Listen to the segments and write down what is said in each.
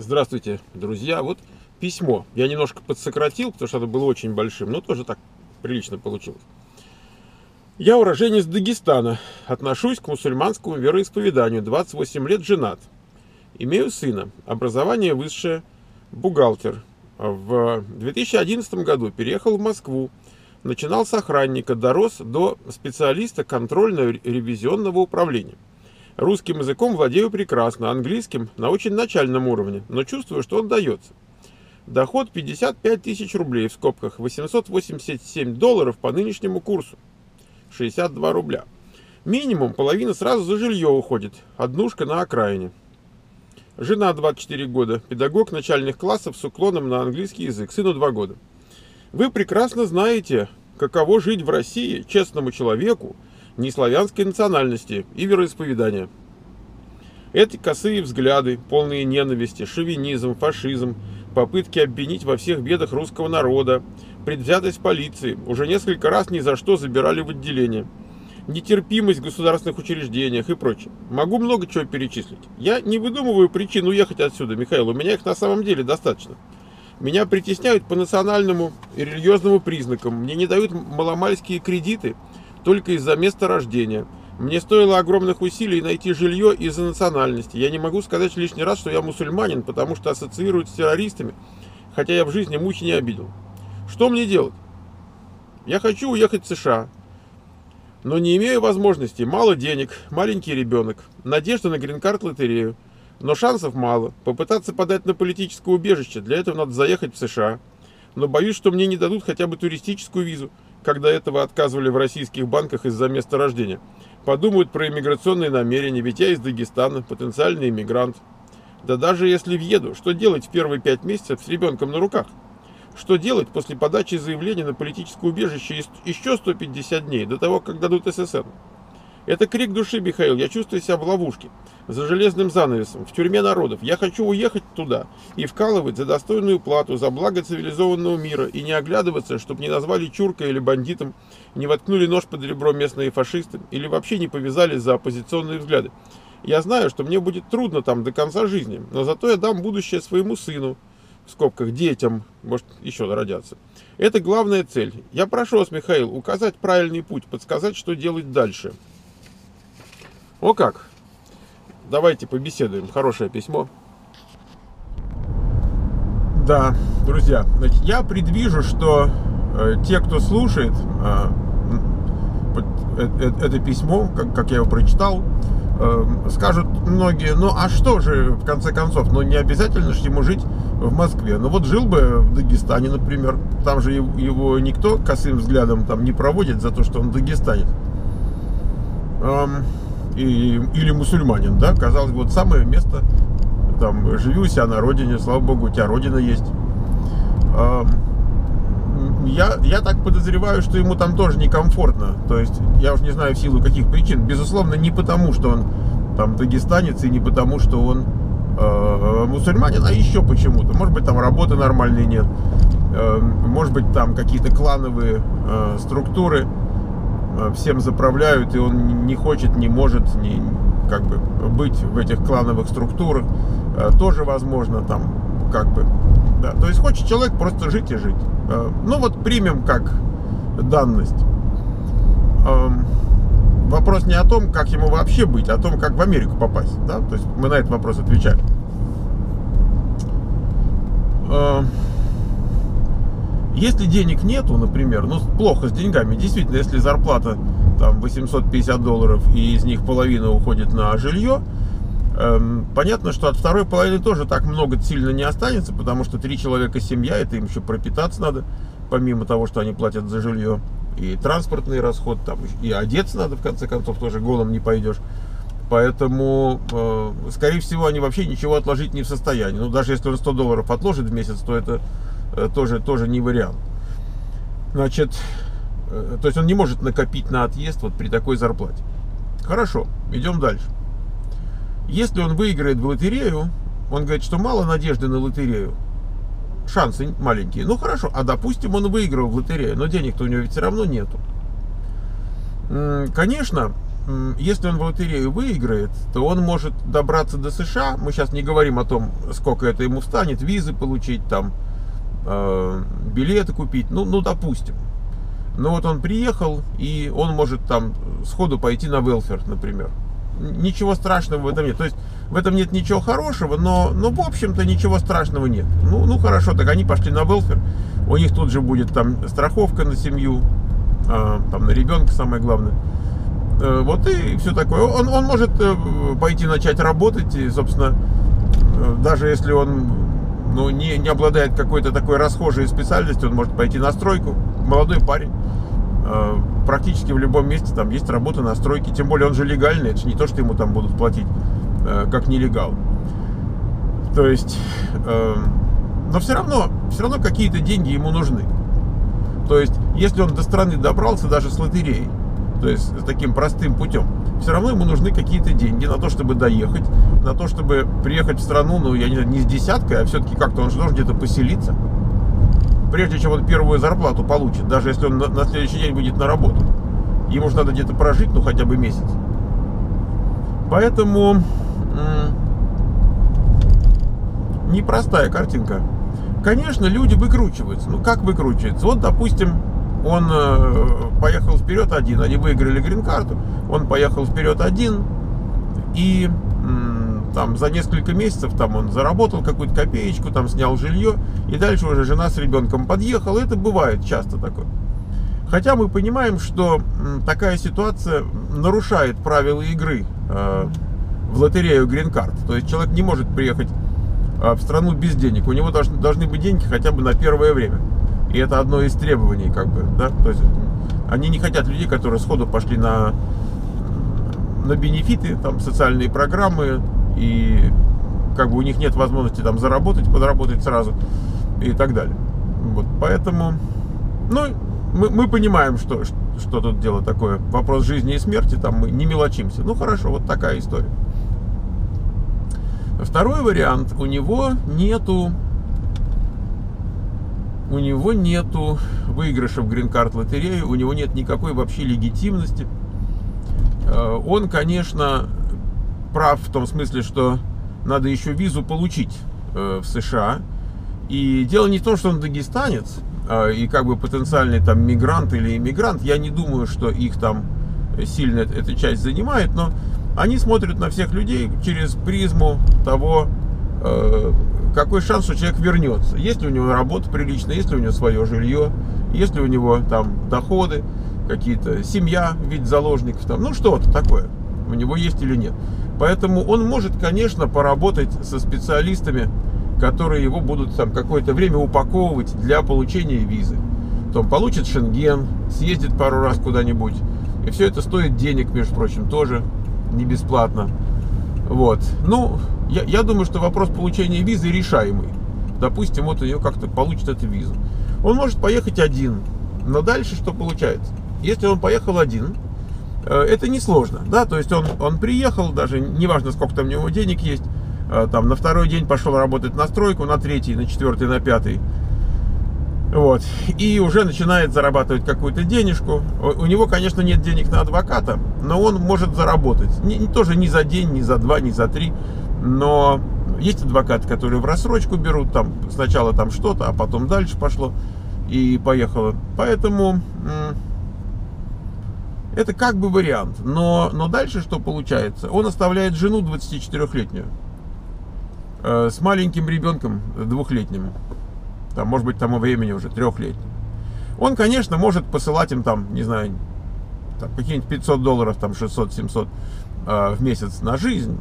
Здравствуйте, друзья. Вот письмо. Я немножко подсократил, потому что это было очень большим, но тоже так прилично получилось. Я уроженец Дагестана. Отношусь к мусульманскому вероисповеданию. 28 лет женат. Имею сына. Образование высшее. Бухгалтер. В 2011 году переехал в Москву. Начинал с охранника, дорос до специалиста контрольно-ревизионного управления. Русским языком владею прекрасно, английским на очень начальном уровне, но чувствую, что он дается. Доход 55 тысяч рублей, в скобках 887 долларов по нынешнему курсу. 62 рубля. Минимум половина сразу за жилье уходит, однушка на окраине. Жена 24 года, педагог начальных классов с уклоном на английский язык, сыну 2 года. Вы прекрасно знаете, каково жить в России честному человеку, неславянской национальности и вероисповедания. Эти косые взгляды, полные ненависти, шовинизм, фашизм, попытки обвинить во всех бедах русского народа, предвзятость полиции, уже несколько раз ни за что забирали в отделение, нетерпимость в государственных учреждениях и прочее. Могу много чего перечислить. Я не выдумываю причин уехать отсюда, Михаил, у меня их на самом деле достаточно. Меня притесняют по национальному и религиозному признакам, мне не дают маломальские кредиты – только из-за места рождения. Мне стоило огромных усилий найти жилье из-за национальности. Я не могу сказать лишний раз, что я мусульманин, потому что ассоциируют с террористами, хотя я в жизни мухи не обидел. Что мне делать? Я хочу уехать в США, но не имею возможности. Мало денег, маленький ребенок, надежда на грин-карт лотерею. Но шансов мало. Попытаться подать на политическое убежище, для этого надо заехать в США. Но боюсь, что мне не дадут хотя бы туристическую визу когда этого отказывали в российских банках из-за места рождения. Подумают про иммиграционные намерения, ведь я из Дагестана, потенциальный иммигрант. Да даже если въеду, что делать в первые пять месяцев с ребенком на руках? Что делать после подачи заявления на политическое убежище еще 150 дней, до того, как дадут СССР? Это крик души, Михаил. Я чувствую себя в ловушке, за железным занавесом, в тюрьме народов. Я хочу уехать туда и вкалывать за достойную плату, за благо цивилизованного мира и не оглядываться, чтобы не назвали чуркой или бандитом, не воткнули нож под ребро местные фашисты или вообще не повязали за оппозиционные взгляды. Я знаю, что мне будет трудно там до конца жизни, но зато я дам будущее своему сыну, в скобках детям, может еще родятся. Это главная цель. Я прошу вас, Михаил, указать правильный путь, подсказать, что делать дальше. О как! Давайте побеседуем. Хорошее письмо. Да, друзья, значит, я предвижу, что э, те, кто слушает э, э, э, это письмо, как, как я его прочитал, э, скажут многие, ну а что же, в конце концов, ну не обязательно же ему жить в Москве. Ну вот жил бы в Дагестане, например, там же его никто косым взглядом там не проводит за то, что он дагестанец. Эм, и, или мусульманин, да, казалось бы, вот самое место, там, живи у себя на родине, слава богу, у тебя родина есть. Я, я так подозреваю, что ему там тоже некомфортно. То есть, я уже не знаю в силу каких причин. Безусловно, не потому, что он там дагестанец, и не потому, что он э, мусульманин, а еще почему-то. Может быть, там работы нормальной нет. Э, может быть, там какие-то клановые э, структуры всем заправляют, и он не хочет, не может не, как бы быть в этих клановых структурах. Э, тоже возможно там как бы. Да. То есть хочет человек просто жить и жить. Э, ну вот примем как данность. Эм, вопрос не о том, как ему вообще быть, а о том, как в Америку попасть. Да? То есть мы на этот вопрос отвечали. Если денег нету, например, ну плохо с деньгами, действительно, если зарплата там 850 долларов и из них половина уходит на жилье, эм, понятно, что от второй половины тоже так много сильно не останется, потому что три человека семья, это им еще пропитаться надо, помимо того, что они платят за жилье, и транспортный расход, там, и одеться надо, в конце концов, тоже голым не пойдешь. Поэтому, э, скорее всего, они вообще ничего отложить не в состоянии. Ну, даже если он 100 долларов отложит в месяц, то это тоже, тоже не вариант. Значит, э, то есть он не может накопить на отъезд вот при такой зарплате. Хорошо, идем дальше. Если он выиграет в лотерею, он говорит, что мало надежды на лотерею, шансы маленькие. Ну хорошо, а допустим он выиграл в лотерею, но денег-то у него ведь все равно нету. Конечно, если он в лотерею выиграет, то он может добраться до США. Мы сейчас не говорим о том, сколько это ему станет, визы получить, там, э, билеты купить. Ну, ну, допустим. Но вот он приехал, и он может там сходу пойти на велфер, например. Ничего страшного в этом нет. То есть в этом нет ничего хорошего, но, но в общем-то ничего страшного нет. Ну, ну хорошо, так они пошли на велфер. У них тут же будет там страховка на семью, э, там на ребенка самое главное. Э, вот и все такое. Он, он может э, пойти начать работать, и, собственно, даже если он ну, не, не обладает какой-то такой расхожей специальностью, он может пойти на стройку. Молодой парень. Практически в любом месте там есть работа на стройке. Тем более он же легальный. Это же не то, что ему там будут платить как нелегал. То есть, но все равно, все равно какие-то деньги ему нужны. То есть, если он до страны добрался даже с лотереей, то есть с таким простым путем, все равно ему нужны какие-то деньги на то, чтобы доехать, на то, чтобы приехать в страну, ну, я не знаю, не с десяткой, а все-таки как-то он же должен где-то поселиться, прежде чем он первую зарплату получит, даже если он на, следующий день будет на работу. Ему же надо где-то прожить, ну, хотя бы месяц. Поэтому непростая картинка. Конечно, люди выкручиваются. Ну, как выкручиваются? Вот, допустим, он э, поехал вперед один, они выиграли грин-карту, он поехал вперед один, и там за несколько месяцев там он заработал какую-то копеечку, там снял жилье, и дальше уже жена с ребенком подъехала, это бывает часто такое. Хотя мы понимаем, что такая ситуация нарушает правила игры э, в лотерею грин-карт. То есть человек не может приехать э, в страну без денег. У него должны, должны быть деньги хотя бы на первое время. И это одно из требований, как бы, да, то есть они не хотят людей, которые сходу пошли на, на бенефиты, там, социальные программы, и как бы у них нет возможности там заработать, подработать сразу и так далее. Вот, поэтому, ну, мы, мы понимаем, что, что тут дело такое. Вопрос жизни и смерти, там мы не мелочимся. Ну, хорошо, вот такая история. Второй вариант, у него нету у него нету выигрыша в грин-карт лотерею, у него нет никакой вообще легитимности. Э, он, конечно, прав в том смысле, что надо еще визу получить э, в США. И дело не в том, что он дагестанец а, и как бы потенциальный там мигрант или иммигрант. Я не думаю, что их там сильно эта часть занимает, но они смотрят на всех людей через призму того, э, какой шанс, что человек вернется. Есть ли у него работа приличная, есть ли у него свое жилье, есть ли у него там доходы, какие-то семья в виде заложников, там, ну что-то такое у него есть или нет. Поэтому он может, конечно, поработать со специалистами, которые его будут там какое-то время упаковывать для получения визы. Потом получит шенген, съездит пару раз куда-нибудь. И все это стоит денег, между прочим, тоже не бесплатно. Вот. Ну, я, я думаю, что вопрос получения визы решаемый. Допустим, вот ее как-то получит эту визу. Он может поехать один. Но дальше что получается? Если он поехал один, э, это несложно, да, то есть он, он приехал, даже неважно, сколько там у него денег есть, э, там на второй день пошел работать на стройку, на третий, на четвертый, на пятый, вот. И уже начинает зарабатывать какую-то денежку. У него, конечно, нет денег на адвоката, но он может заработать. Не, тоже не за день, не за два, не за три. Но есть адвокаты, которые в рассрочку берут, там сначала там что-то, а потом дальше пошло и поехало. Поэтому это как бы вариант. Но, но дальше что получается? Он оставляет жену 24-летнюю э, с маленьким ребенком двухлетним там, может быть, тому времени уже трехлетним. Он, конечно, может посылать им там, не знаю, там, какие-нибудь 500 долларов, там 600-700 э, в месяц на жизнь,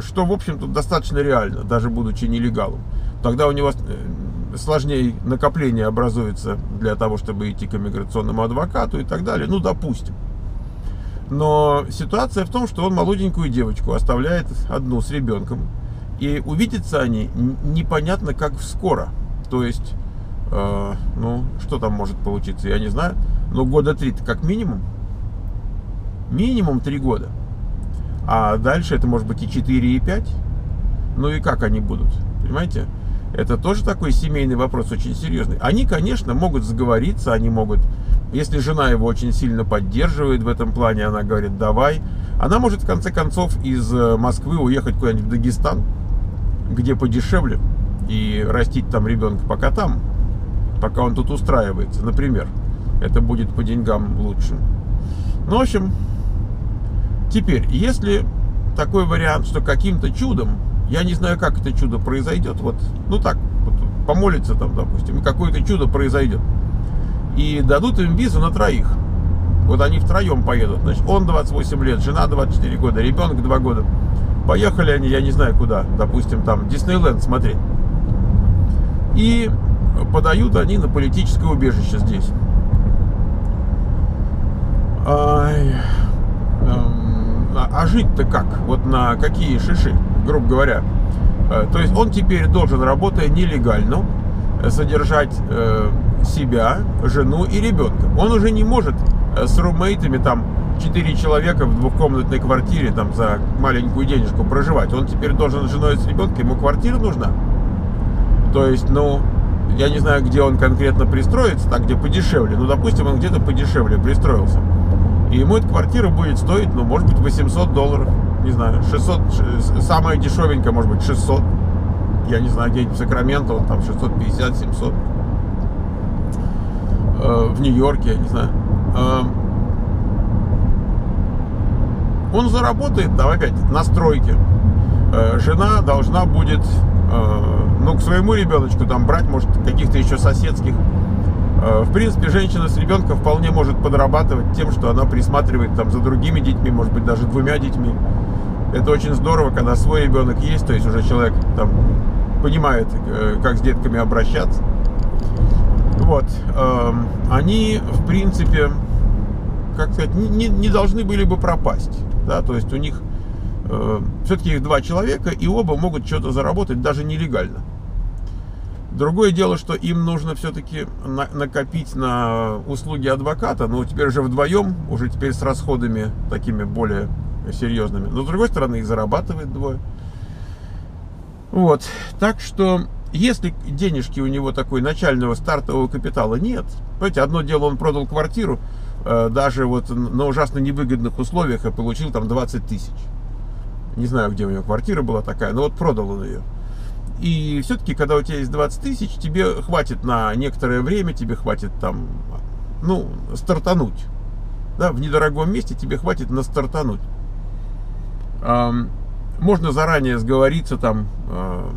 что, в общем-то, достаточно реально, даже будучи нелегалом. Тогда у него э, сложнее накопление образуется для того, чтобы идти к иммиграционному адвокату и так далее. Ну, допустим. Но ситуация в том, что он молоденькую девочку оставляет одну с ребенком, и увидятся они непонятно как скоро. То есть, э, ну, что там может получиться, я не знаю. Но года три как минимум. Минимум три года. А дальше это может быть и 4, и 5. Ну и как они будут? Понимаете? Это тоже такой семейный вопрос, очень серьезный. Они, конечно, могут сговориться, они могут, если жена его очень сильно поддерживает в этом плане, она говорит, давай. Она может, в конце концов, из э, Москвы уехать куда-нибудь в Дагестан, где подешевле, и растить там ребенка пока там, пока он тут устраивается, например. Это будет по деньгам лучше. Ну, в общем, теперь, если такой вариант, что каким-то чудом я не знаю, как это чудо произойдет. Вот, ну так, вот, помолиться там, допустим, какое-то чудо произойдет. И дадут им визу на троих. Вот они втроем поедут. Значит, он 28 лет, жена 24 года, ребенок 2 года. Поехали они, я не знаю куда, допустим, там, Диснейленд смотреть. И подают они на политическое убежище здесь. Ай, эм, а, а жить-то как? Вот на какие шиши? грубо говоря. Э, то есть он теперь должен, работая нелегально, содержать э, себя, жену и ребенка. Он уже не может э, с румейтами там четыре человека в двухкомнатной квартире там за маленькую денежку проживать. Он теперь должен с женой с ребенком, ему квартира нужна. То есть, ну, я не знаю, где он конкретно пристроится, так где подешевле. Ну, допустим, он где-то подешевле пристроился. И ему эта квартира будет стоить, ну, может быть, 800 долларов не знаю, 600, самая дешевенькая, может быть, 600. Я не знаю, где-нибудь в Сакраменто, он там 650, 700. Э, в Нью-Йорке, я не знаю. Э, он заработает, там опять, на стройке. Э, жена должна будет, ну, к своему ребеночку там брать, может, каких-то еще соседских. В принципе, женщина с ребенком вполне может подрабатывать тем, что она присматривает там за другими детьми, может быть, даже двумя детьми. Это очень здорово, когда свой ребенок есть, то есть уже человек там понимает, э, как с детками обращаться. Вот. Эм, они, в принципе, как сказать, не, не должны были бы пропасть. Да? То есть у них э, все-таки их два человека, и оба могут что-то заработать, даже нелегально. Другое дело, что им нужно все-таки на, накопить на услуги адвоката, но теперь уже вдвоем, уже теперь с расходами такими более серьезными. Но с другой стороны, их зарабатывает двое. Вот. Так что, если денежки у него такой начального стартового капитала нет, понимаете, одно дело, он продал квартиру, даже вот на ужасно невыгодных условиях и получил там 20 тысяч. Не знаю, где у него квартира была такая, но вот продал он ее. И все-таки, когда у тебя есть 20 тысяч, тебе хватит на некоторое время, тебе хватит там, ну, стартануть. Да, в недорогом месте тебе хватит на стартануть. Можно заранее сговориться там, а,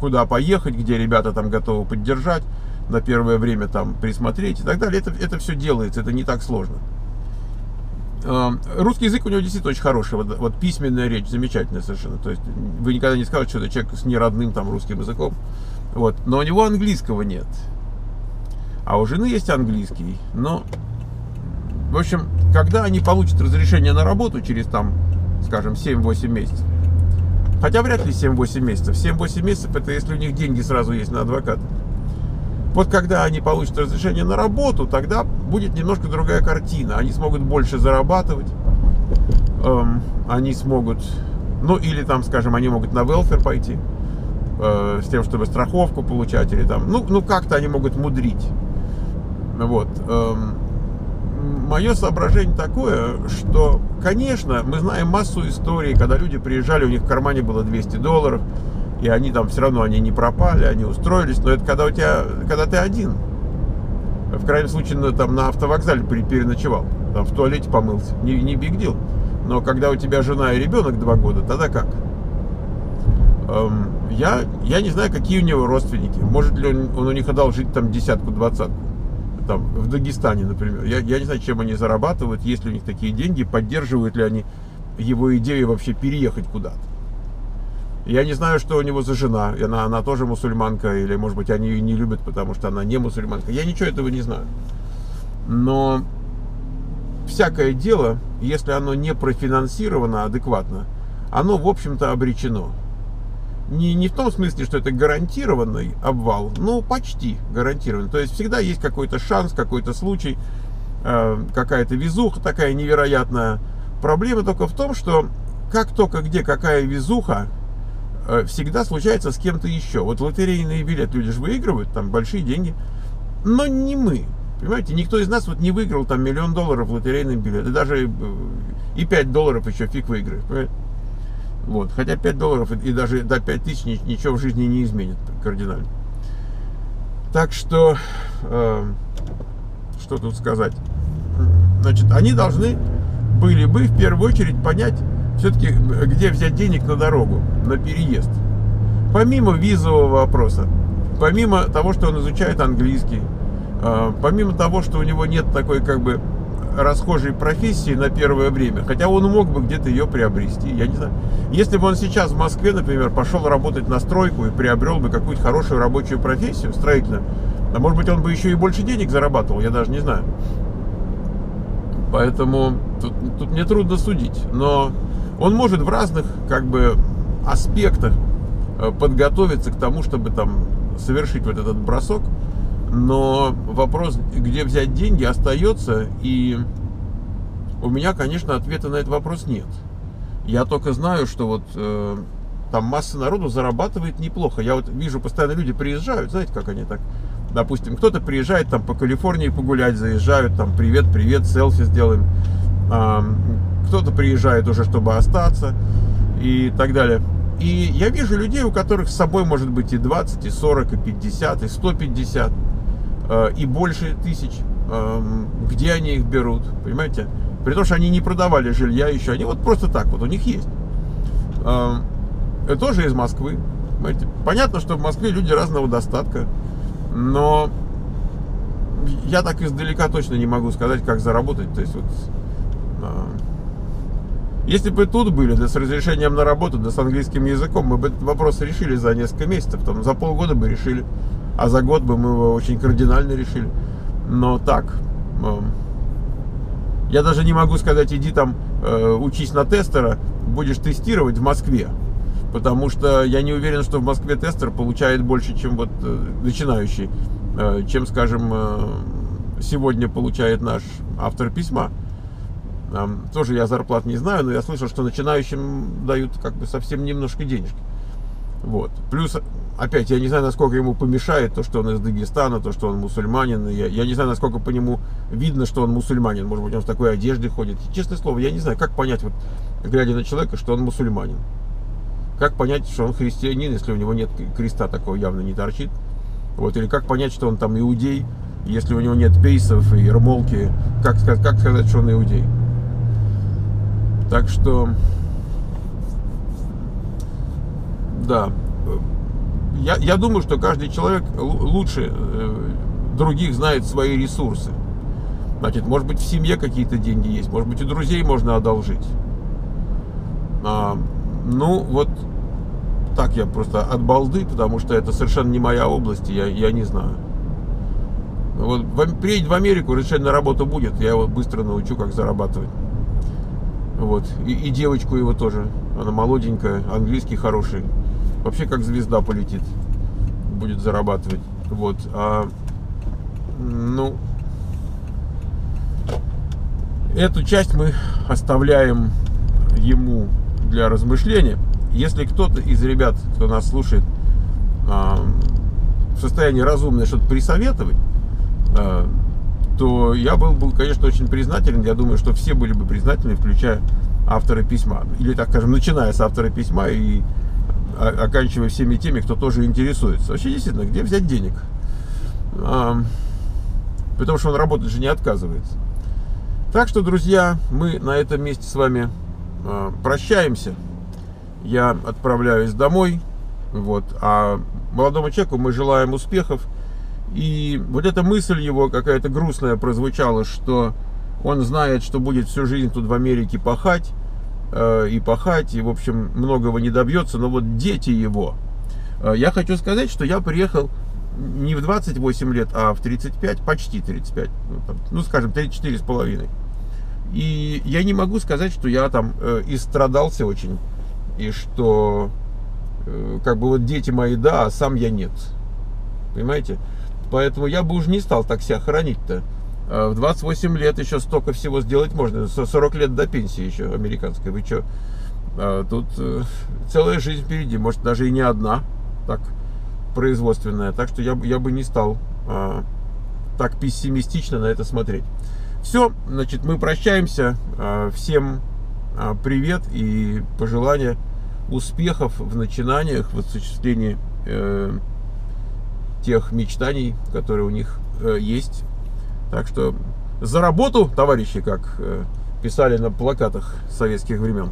куда поехать, где ребята там готовы поддержать, на первое время там присмотреть и так далее. Это, это все делается, это не так сложно. Русский язык у него действительно очень хороший. Вот, вот письменная речь замечательная совершенно. То есть вы никогда не скажете, что это человек с неродным там русским языком. Вот. Но у него английского нет. А у жены есть английский. Но, в общем, когда они получат разрешение на работу через там скажем, 7-8 месяцев. Хотя вряд ли 7-8 месяцев. 7-8 месяцев это если у них деньги сразу есть на адвоката. Вот когда они получат разрешение на работу, тогда будет немножко другая картина. Они смогут больше зарабатывать. Эм, они смогут, ну или там, скажем, они могут на велфер пойти э, с тем, чтобы страховку получать или там, ну, ну как-то они могут мудрить. Вот. Эм, мое соображение такое, что, конечно, мы знаем массу историй, когда люди приезжали, у них в кармане было 200 долларов, и они там все равно они не пропали, они устроились, но это когда у тебя, когда ты один. В крайнем случае, ну, там на автовокзале переночевал, там в туалете помылся, не, не big deal. Но когда у тебя жена и ребенок два года, тогда как? Эм, я, я не знаю, какие у него родственники. Может ли он, он у них одолжить там десятку-двадцатку там, в Дагестане, например. Я, я не знаю, чем они зарабатывают, есть ли у них такие деньги, поддерживают ли они его идею вообще переехать куда-то. Я не знаю, что у него за жена. Она, она тоже мусульманка, или, может быть, они ее не любят, потому что она не мусульманка. Я ничего этого не знаю. Но всякое дело, если оно не профинансировано адекватно, оно, в общем-то, обречено не, не в том смысле, что это гарантированный обвал, но почти гарантированный. То есть всегда есть какой-то шанс, какой-то случай, э, какая-то везуха такая невероятная. Проблема только в том, что как только где какая везуха, всегда случается с кем-то еще. Вот лотерейный билет люди же выигрывают, там большие деньги, но не мы. Понимаете, никто из нас вот не выиграл там миллион долларов в лотерейный билет. И даже э, и 5 долларов еще фиг выиграет. Понимаете? Вот. Хотя 5 долларов и даже до 5 тысяч ничего в жизни не изменит кардинально. Так что, э, что тут сказать? Значит, они должны были бы в первую очередь понять, все-таки где взять денег на дорогу, на переезд. Помимо визового вопроса, помимо того, что он изучает английский, э, помимо того, что у него нет такой как бы расхожей профессии на первое время, хотя он мог бы где-то ее приобрести, я не знаю. Если бы он сейчас в Москве, например, пошел работать на стройку и приобрел бы какую-то хорошую рабочую профессию, строительную, а может быть он бы еще и больше денег зарабатывал, я даже не знаю. Поэтому тут, тут мне трудно судить, но он может в разных как бы аспектах э, подготовиться к тому, чтобы там совершить вот этот бросок, но вопрос, где взять деньги, остается, и у меня, конечно, ответа на этот вопрос нет. Я только знаю, что вот э, там масса народу зарабатывает неплохо. Я вот вижу, постоянно люди приезжают, знаете, как они так, допустим, кто-то приезжает там по Калифорнии погулять, заезжают, там, привет, привет, селфи сделаем. Кто-то приезжает уже, чтобы остаться и так далее. И я вижу людей, у которых с собой может быть и 20, и 40, и 50, и 150. Э, и больше тысяч. Эм, где они их берут, понимаете? При том, что они не продавали жилья еще, они вот просто так вот, у них есть. Эм, это тоже из Москвы. Понимаете? Понятно, что в Москве люди разного достатка, но я так издалека точно не могу сказать, как заработать. То есть вот, э, если бы тут были, да с разрешением на работу, да с английским языком, мы бы этот вопрос решили за несколько месяцев, там, за полгода бы решили а за год бы мы его очень кардинально решили. Но так, эм, я даже не могу сказать, иди там э, учись на тестера, будешь тестировать в Москве. Потому что я не уверен, что в Москве тестер получает больше, чем вот э, начинающий, э, чем, скажем, сегодня получает наш автор письма. Тоже я зарплат не знаю, но я слышал, что начинающим дают как бы совсем немножко денежки. Вот. Плюс опять, я не знаю, насколько ему помешает то, что он из Дагестана, то, что он мусульманин. Я, я не знаю, насколько по нему видно, что он мусульманин. Может быть, он в такой одежде ходит. Честное слово, я не знаю, как понять, вот, глядя на человека, что он мусульманин. Как понять, что он христианин, если у него нет креста такого явно не торчит. Вот, или как понять, что он там иудей, если у него нет пейсов и ермолки. Как, как сказать, что он иудей? Так что, да, я, я думаю, что каждый человек лучше э, других знает свои ресурсы. Значит, может быть, в семье какие-то деньги есть, может быть, у друзей можно одолжить. А, ну, вот так я просто от балды, потому что это совершенно не моя область, я, я не знаю. Вот приедет в Америку, решение на работу будет, я его быстро научу, как зарабатывать. Вот. И, и девочку его тоже. Она молоденькая, английский хороший вообще как звезда полетит, будет зарабатывать. Вот. А, ну, эту часть мы оставляем ему для размышления. Если кто-то из ребят, кто нас слушает, а, в состоянии разумное что-то присоветовать, а, то я был бы, конечно, очень признателен. Я думаю, что все были бы признательны, включая автора письма. Или, так скажем, начиная с автора письма и оканчивая всеми теми, кто тоже интересуется. Вообще, действительно, где взять денег? А, потому что он работать же не отказывается. Так что, друзья, мы на этом месте с вами а, прощаемся. Я отправляюсь домой. Вот. А молодому человеку мы желаем успехов. И вот эта мысль его какая-то грустная прозвучала, что он знает, что будет всю жизнь тут в Америке пахать, Э, и пахать, и, в общем, многого не добьется, но вот дети его. Э, я хочу сказать, что я приехал не в 28 лет, а в 35, почти 35, ну, там, ну скажем, 34 с половиной. И я не могу сказать, что я там э, истрадался очень, и что э, как бы вот дети мои да, а сам я нет. Понимаете? Поэтому я бы уже не стал так себя хоронить-то. А в 28 лет еще столько всего сделать можно. 40 лет до пенсии еще американской. Вы что? А тут э, целая жизнь впереди, может даже и не одна, так производственная. Так что я, я бы не стал а, так пессимистично на это смотреть. Все, значит, мы прощаемся. Всем привет и пожелания успехов в начинаниях, в осуществлении э, тех мечтаний, которые у них э, есть. Так что за работу, товарищи, как э, писали на плакатах советских времен.